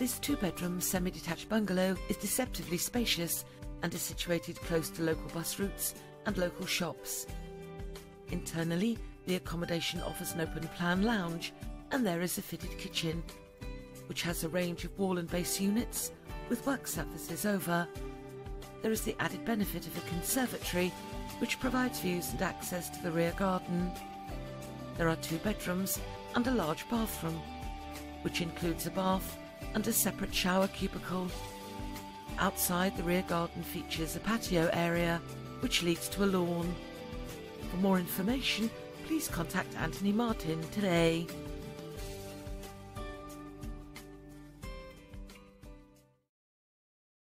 This two-bedroom semi-detached bungalow is deceptively spacious and is situated close to local bus routes and local shops. Internally, the accommodation offers an open plan lounge and there is a fitted kitchen, which has a range of wall and base units with work surfaces over. There is the added benefit of a conservatory, which provides views and access to the rear garden. There are two bedrooms and a large bathroom, which includes a bath and a separate shower cubicle. Outside the rear garden features a patio area, which leads to a lawn. For more information, please contact Anthony Martin today.